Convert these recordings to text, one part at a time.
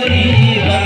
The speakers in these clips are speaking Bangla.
صغيرا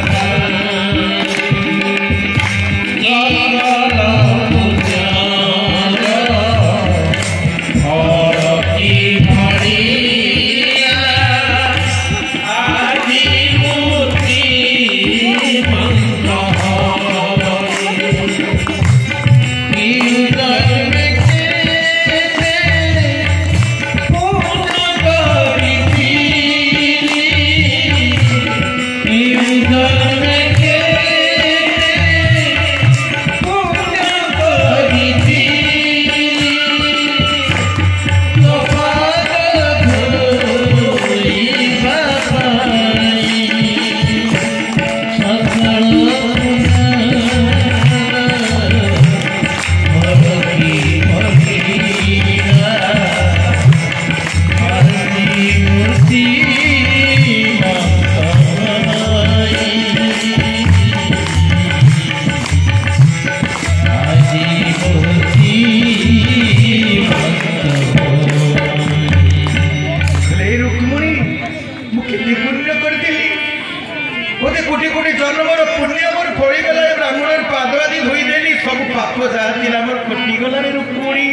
ପୁଣି ଜନ୍ମର ପୁଣ୍ୟ ମୋର ଫଳିଗଲା ଏ ବ୍ରାହ୍ମଣର ପାଦ ଆଦି ଧୋଇଦେଲି ସବୁ ପାପ ଯାହା ଥିଲା ମୋର କଟିଗଲା ପୁଣି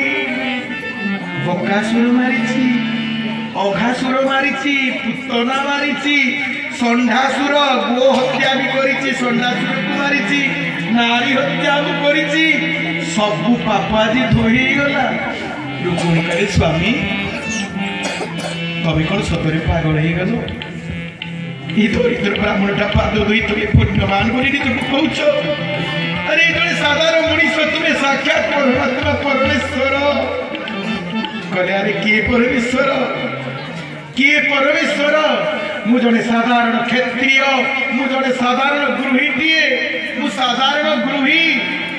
ବକାସୁର ମାରିଛି ଅଘାସୁର ମାରିଛି ପୁତନା ମାରିଛି ଷଣ୍ଢାସୁର ଗୋ ହତ୍ୟା ବି କରିଛି ଷଣ୍ଢାସୁରକୁ ମାରିଛି ନାରୀ ହତ୍ୟା ବି କରିଛି ସବୁ ପାପ ଆଜି ଧୋଇ ହେଇଗଲା ରୁକ୍ମଣୀ କହିଲେ ସ୍ୱାମୀ ତମେ କ'ଣ ସତରେ ପାଗଳ ହେଇଗଲ দরিদ্র ব্রাহ্মণটা পাদ দুই তুমি পুণ্যবান বলিনি তুমি কৌছ আরে জনে সাধারণ মনীষ তুমি সাক্ষাৎ পরমাত্মা পরমেশ্বর কলে আরে কে পরমেশ্বর কে পরমেশ্বর মু জনে সাধারণ ক্ষত্রিয় মু জনে সাধারণ গৃহীটিয়ে মু সাধারণ গৃহী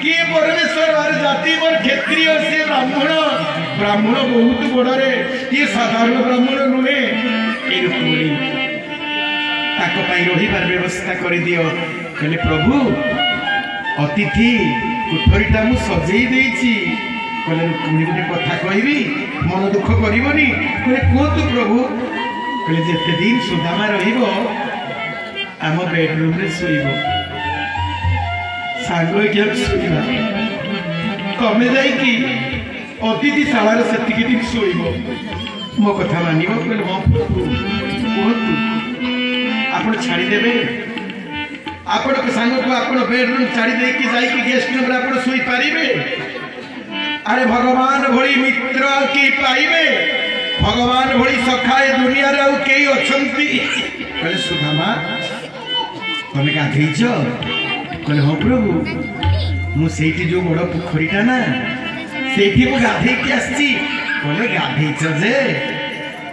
কে পরমেশ্বর আর জাতি মোর ক্ষত্রিয় সে ব্রাহ্মণ ব্রাহ্মণ বহুত বড়রে ইয়ে সাধারণ ব্রাহ্মণ নুহে এরকম ତାଙ୍କ ପାଇଁ ରହିବାର ବ୍ୟବସ୍ଥା କରିଦିଅ କହିଲେ ପ୍ରଭୁ ଅତିଥି କୋଠରୀଟା ମୁଁ ସଜେଇ ଦେଇଛି କହିଲେ ପୁଣି ଗୋଟେ କଥା କହିବି ମନ ଦୁଃଖ କରିବନି କହିଲେ କୁହନ୍ତୁ ପ୍ରଭୁ କହିଲେ ଯେତେ ଦିନ ସୁଦାମା ରହିବ ଆମ ବେଡରୁମ୍ରେ ଶୋଇବ ସାଙ୍ଗ ହେଇକି ଆମେ ଶୋଇବା ତମେ ଯାଇକି ଅତିଥିଶାଳାରେ ସେତିକି ଦିନ ଶୋଇବ ମୋ କଥା ମାନିବ କହିଲେ ହଁ ପ୍ରଭୁ କୁହନ୍ତୁ ଆପଣ ଛାଡ଼ିଦେବେ ଆପଣଙ୍କ ସାଙ୍ଗକୁ ଆପଣ ବେଡରୁମ୍ ଛାଡ଼ି ଦେଇକି ଯାଇକି ଗେଷ୍ଟ ରୁମ୍ରେ ଆପଣ ଶୋଇପାରିବେ ଆରେ ଭଗବାନ ଭଳି ମିତ୍ର ଆଉ କେହି ପାଇବେ ଭଗବାନ ଭଳି ସଖାଏ ଦୁନିଆରେ ଆଉ କେହି ଅଛନ୍ତି କହିଲେ ସୁଧାମା ତମେ ଗାଧେଇଛ କହିଲେ ହଁ ପ୍ରଭୁ ମୁଁ ସେଇଠି ଯୋଉ ବଡ଼ ପୋଖରୀଟା ନା ସେଇଠି ମୁଁ ଗାଧେଇକି ଆସିଛି କହିଲେ ଗାଧେଇଛ ଯେ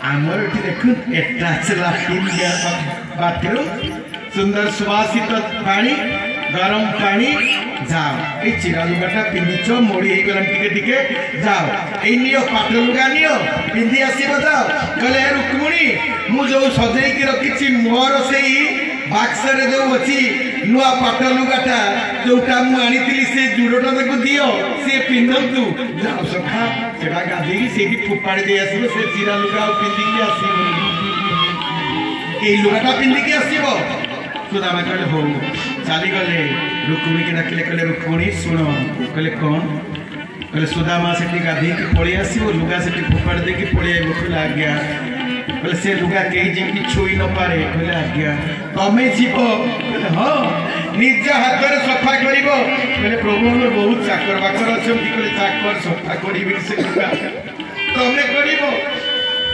आमर की देखो एट्टा चला तीन बाथरूम सुंदर सुवासित पानी गरम पानी যাও এই চিরা লুগাটা পিন্ধিছ মোড়ি হয়ে টিকে টিকে যাও এই নিও পাত্র লুগা নিও পিন্ধি আসিব যাও কলে রুক্মিণী মু যে সজাইকি রকিছি মোর সেই बाक्सर जो अच्छी नुआ पाट लुगाटा जो आनी जोड़ा तक दियो सी पिंधतु जाओ सफा से गाधी फोपाड़ी से चीरा लुगा पिंधिकी आस लुगाटा पिंधिकी आसब सुदामा कह हो चलीगले रुक्मी की डाकिले कह रुक्मी शुण कहे कौन कह सुदामा से गाधी पलि आस लुगा से फोपाड़ देखिए पलि आज्ञा कह लुगा कहीं जी छुई नपे कह आज्ञा ତମେ ଯିବ ହଁ ନିଜ ହାତରେ ସଫା କରିବ କହିଲେ ପ୍ରଭୁ ଆମେ ବହୁତ ଚାକର ବାକର ଅଛନ୍ତି କହିଲେ ଚାକର ସଫା କରିବି ସେ ଲୁଗା ତମେ କରିବ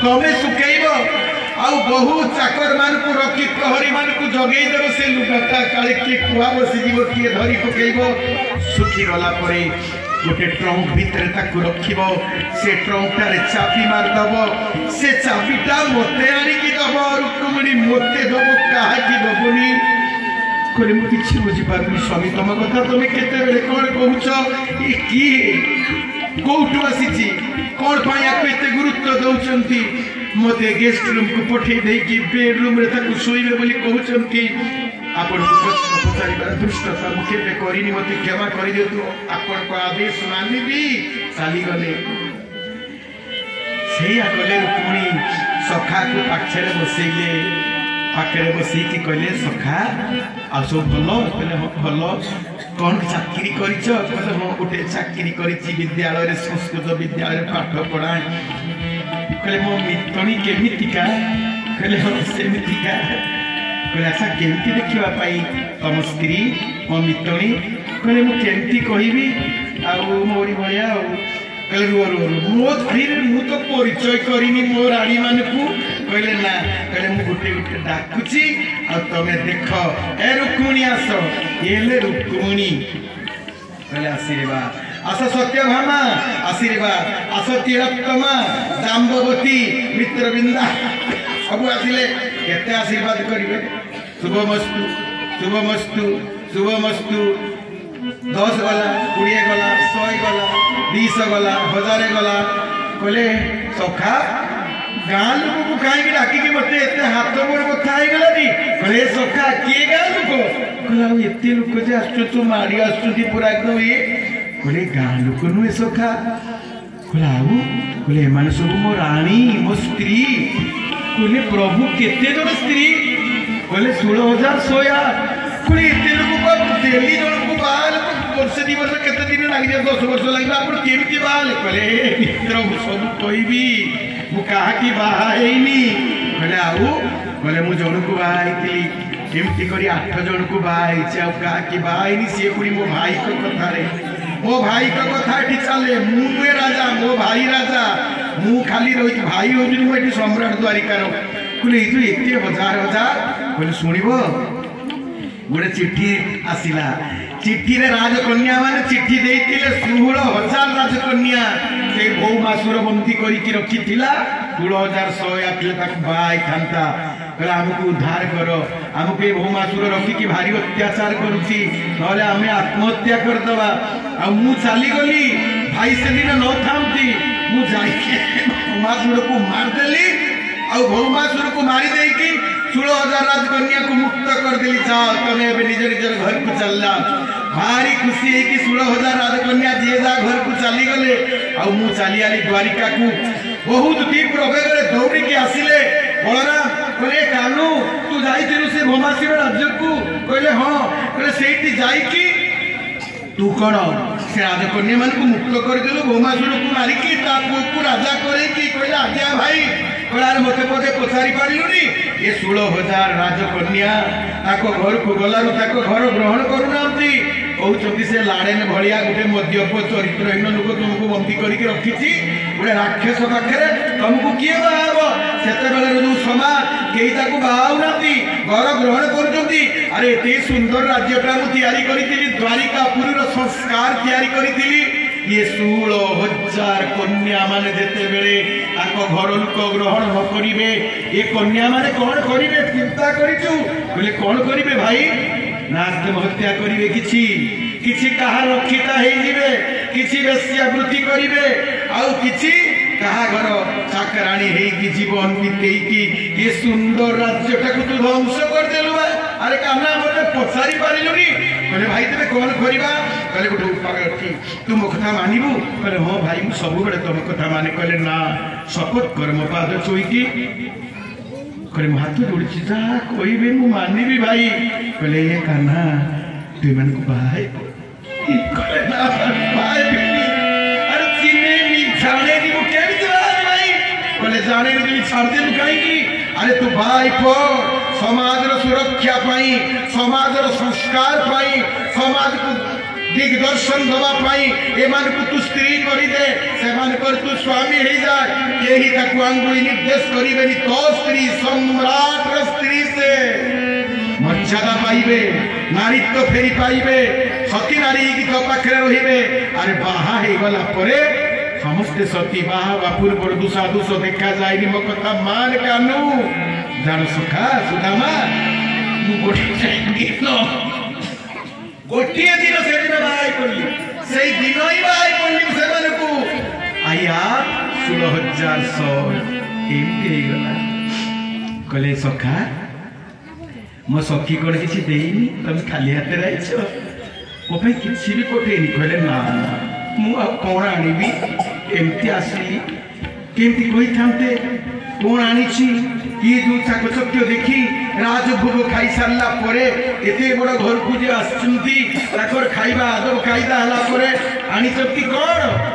ତମେ ଶୁଖେଇବ ଆଉ ବହୁ ଚାକର ମାନଙ୍କୁ ରଖି ପ୍ରହରୀ ମାନଙ୍କୁ ଜଗେଇ ଦେବ ସେ ଲୁଗାଟା କାଳେ କିଏ କୁହା ବସିଯିବ କିଏ ଧରି ପକେଇବ ଶୁଖିଗଲା ପରେ ଗୋଟେ ଟ୍ରଙ୍କ ଭିତରେ ତାକୁ ରଖିବ ସେ ଟ୍ରଙ୍କଟାରେ ଚାବି ମାରିଦେବ ସେ ଚାବିଟା ମୋତେ ଆଣିକି ଦେବ ରୁକ୍ମଣୀ ମୋତେ ଦେବ ଦେବନି କହିଲେ ମୁଁ କିଛି ବୁଝିପାରୁନି ସ୍ୱାମୀ ତମ କଥା ତମେ କେତେବେଳେ କ'ଣ କହୁଛ ଇଏ କିଏ କୋଉଠୁ ଆସିଛି କ'ଣ ପାଇଁ ଆକୁ ଏତେ ଗୁରୁତ୍ୱ ଦେଉଛନ୍ତି ମୋତେ ଗେଷ୍ଟ ରୁମ୍କୁ ପଠେଇ ଦେଇକି ବେଡ୍ ରୁମ୍ରେ ତାକୁ ଶୋଇବେ ବୋଲି କହୁଛନ୍ତି ଆପଣଙ୍କୁ ପ୍ରଶ୍ନ ପଚାରିବାର ଧୃଷ୍ଟତା ମୁଁ କେବେ କରିନି ମୋତେ କ୍ଷମା କରିଦିଅନ୍ତୁ ଆପଣଙ୍କ ଆଦେଶ ମାନିବି ଚାଲିଗଲେ ସେଇଆ କଲେ ପୁଣି ସଖାକୁ ପାଖରେ ବସେଇଲେ ପାଖରେ ବସିକି କହିଲେ ସଖା ଆଉ ସବୁ ଭଲ କହିଲେ ହଁ ଭଲ କ'ଣ ଚାକିରି କରିଛ କହିଲେ ହଁ ଗୋଟେ ଚାକିରି କରିଛି ବିଦ୍ୟାଳୟରେ ସଂସ୍କୃତ ବିଦ୍ୟାଳୟରେ ପାଠ ପଢ଼ାଏ କହିଲେ ମୋ ମିତଣୀ କେମିତିକା କହିଲେ ହଁ ସେମିତିକା କହିଲେ ଆଚ୍ଛା କେମିତି ଦେଖିବା ପାଇଁ ତମ ସ୍ତ୍ରୀ ମୋ ମିତଣୀ କହିଲେ ମୁଁ କେମିତି କହିବି ଆଉ ମୋରି ଭଳିଆ ଆଉ କହିଲେ ରୁହ ରୁହ ମୋ ସ୍ତ୍ରୀରେ ମୁଁ ତ ପରିଚୟ କରିନି ମୋ ରାଣୀମାନଙ୍କୁ କହିଲେ ନା କହିଲେ ମୁଁ ଗୋଟେ ଗୋଟେ ଡାକୁଛି ଆଉ ତମେ ଦେଖ ଏ ରୁକ୍ମଣୀ ଆସ ଇଏ ହେଲେ ରୁକ୍ମଣୀ କହିଲେ ଆସିରେବା ଆସ ସତ୍ୟଭାମା ଆସିରେବା ଆସ ତିଳୋତ୍ତମା ଜାମ୍ବବତୀ ମିତ୍ରବିନ୍ଦା ସବୁ ଆସିଲେ କେତେ ଆଶୀର୍ବାଦ କରିବେ ଶୁଭମସ୍ତୁ ଶୁଭମସ୍ତୁ ଶୁଭମସ୍ତু দশ গলা কুড়িয়ে গলা শহে গলা বিশ গলা হাজারে গলা কলে সখা ଗାଁ ଲୋକକୁ କାହିଁକି ଡାକିକି ମୋତେ ଏତେ ହାତ ମୋର କଥା ହେଇଗଲାନି କହିଲେ ଏ ସଖା କିଏ ଗାଁ ଲୋକ କହିଲେ ଆଉ ଏତେ ଲୋକ ଯେ ଆସୁଛୁ ମାଡ଼ି ଆସୁଛନ୍ତି ପୁରା ଏକଦମ ଇଏ କହିଲେ ଗାଁ ଲୋକ ନୁହେଁ ସଖା କହିଲେ ଆଉ କହିଲେ ଏମାନେ ସବୁ ମୋ ରାଣୀ ମୋ ସ୍ତ୍ରୀ କହିଲେ ପ୍ରଭୁ କେତେ ଜଣ ସ୍ତ୍ରୀ କହିଲେ ଷୋହଳ ହଜାର ଶହେ ଆଠ କହିଲେ ଏତେ ଲୋକକୁ ଡେଲି ଜଣକୁ ବାହାହେଲେ ବର୍ଷ ଦୁଇ ବର୍ଷ କେତେ ଦିନ ଲାଗିଯାଏ ଦଶ ବର୍ଷ ଲାଗିଲା ଆପଣ କେମିତି ବାହାହେଲେ କହିଲେ ମିତ୍ର ସବୁ କହିବି ମୁଁ କାହାକି ବାହା ହେଇନି କହିଲେ ଆଉ କହିଲେ ମୁଁ ଜଣକୁ ବାହା ହେଇଥିଲି ଏମିତି କରି ଆଠ ଜଣକୁ ବାହା ହେଇଛି ଆଉ କାହାକି ବାହା ହେଇନି ସିଏ ପୁଣି ମୋ ଭାଇଙ୍କ କଥାରେ ମୋ ଭାଇଙ୍କ କଥା ଏଠି ଚାଲେ ମୁଁ ନୁହେଁ ରାଜା ମୋ ଭାଇ ରାଜା ମୁଁ ଖାଲି ରହିଛି ଭାଇ ହେଉଛି ମୁଁ ଏଠି ସମ୍ରାଟ ଦ୍ୱାରିକାର କହିଲେ ଏଇ ଯେଉଁ ଏତେ ହଜାର ହଜାର କହିଲେ ଶୁଣିବ ଗୋଟେ ଚିଠି ଆସିଲା चिट्ठी राजकन्या मान चिट्ठी सुहूल हजार राजकन्या बहु मासुर बंदी कर रखी था षोह हजार शहे आई था को उद्धार कर आमको ये बहु मासुर रखिकी भारी अत्याचार करें आत्महत्या करद आलीगली भाई से दिन न था मुसुर को मारदेली आउ मासुर को मारी देकी षोह हजार राजकन्या को मुक्त कर करदे जाओ तुम्हें निज निजर घर को चलना भारी खुशी है कि सोलह हजार राजकन्या जी जा घर को चली गले आली द्वारिका को बहुत तीव्र वेगर दौड़ी के आसिले बलराम कहे कानू तू जा से राज्य को कहले हाँ कहले सेठी तू कौन से राजकन्या मान को मुक्त करदेलु भोमासुर को मारिकी ता पुक को राजा करेकी कहले आज्ञा भाई कहले अरे मते पदे पचारि पारिलुनी ये षोल हजार राजकन्या ताको घर को गलारू ताको घर ग्रहण करू करूना କହୁଛନ୍ତି ସେ ଲାଡ଼େନ ଭଳିଆ ଗୋଟେ ମଦ୍ୟପ ଚରିତ୍ରହୀନ ଲୋକ ତୁମକୁ ବନ୍ଦୀ କରିକି ରଖିଛି ଗୋଟେ ରାକ୍ଷସ ପାଖରେ ତମକୁ କିଏ ବାହା ହବ ସେତେବେଳେ ଯୋଉ ସମାଜ କେହି ତାକୁ ବାହା ଘର ଗ୍ରହଣ କରୁଛନ୍ତି ଆରେ ଏତେ ସୁନ୍ଦର ରାଜ୍ୟଟା ମୁଁ ତିଆରି କରିଥିଲି ଦ୍ୱାରିକା ସଂସ୍କାର ତିଆରି କରିଥିଲି ଇଏ ଷୋହଳ ହଜାର କନ୍ୟାମାନେ ଯେତେବେଳେ ତାଙ୍କ ଘର ଲୋକ ଗ୍ରହଣ ନ କରିବେ ଏ କନ୍ୟାମାନେ କ'ଣ କରିବେ ଚିନ୍ତା କରିଛୁ ବୋଲେ କ'ଣ କରିବେ ଭାଇ নাজকে হত্যা করিবে কিছি কিছি কাহা রক্ষিত হয়ে যাবে কিছু বেশি আবৃত্তি করবে আউ কিছি কাহা ঘর চাকরাণী হয়েকি জীবন বিতেইকি এ সুন্দর রাজ্যটাকে তু ধ্বংস করে করেদেলু আরে কাহ্না মতো পচারি পারিলুনি কলে ভাই তুমি কোন করিবা কলে গুটু উপায় অছি তু মো কথা মানিবু কলে হ্যাঁ ভাই সবুবেলে তোম কথা মানে কলে না শপথ কর্মপাদ মো চুইকি କହିଲେ ମହାତୁ ଯୋଡ଼ିଛି ଯାହା କହିବେ ମୁଁ ମାନିବି ଭାଇ କହିଲେ ଏ କାହ୍ନା ତୁମାନଙ୍କୁ ବାହା ହେବ କହିଲେ ନା ବାହା ହେବିନି ଆରେ ଚିହ୍ନେନି ଜାଣେନି ମୁଁ କେମିତି ବାହା ହେବି ଭାଇ କହିଲେ ଜାଣେନି ତୁମେ ଛାଡ଼ିଦେବୁ କାହିଁକି ଆରେ ତୁ ବାହା ହେବ ସମାଜର ସୁରକ୍ଷା ପାଇଁ ସମାଜର ସଂସ୍କାର ପାଇଁ ସମାଜକୁ দিগদর্শন দেওয়া এমানকু তু স্ত্রী করিদে সেমানকর তু স্বামী হয়ে যায় কেহি তাকু আঙ্গুলি নির্দেশ করিবেনি তো স্ত্রী সম্রাটর স্ত্রী সে মর্যাদা পাইবে নারীত্ব ফেরি পাইবে সতী নারী গীত পাখে রহিবে আর বাহা হয়েগলা পরে ସମସ୍ତେ ସତୀ ବାହା ବା ପୂର୍ବରୁ ଦୁଷ ଦୁଷ ଦେଖାଯାଏନି ମୋ କଥା ମାନ କାନୁ ଜାଣ ସୁଖା ସୁଦାମା ମୁଁ ଗୋଟେ ଦିନ ଗୋଟିଏ ଦିନ ସେଦିନ ବାହାରି କଲି ସେଇ ଦିନ ହିଁ ବାହାରି କଲି ସେମାନଙ୍କୁ ଆଜ୍ଞା ଷୋହଳ ହଜାର ଶହ ଏମିତି ହେଇଗଲା କହିଲେ ସଖା ମୋ ସଖୀ କ'ଣ କିଛି ଦେଇନି ତମେ ଖାଲି ହାତରେ ଆଇଛ ମୋ ପାଇଁ କିଛି ବି ପଠେଇନି କହିଲେ ନା ମୁଁ ଆଉ କ'ଣ ଆଣିବି କେମିତି ଆସିଲି କେମିତି କହିଥାନ୍ତେ କ'ଣ ଆଣିଛି ঈদ উৎসাহ চোখ দেখি রাজভোগ খাই সারা পরে এতে বড় ঘরকু যে আসছেন তাঁর খাইবা আদব কায়দা হলা পরে আনিছন্তি কଣ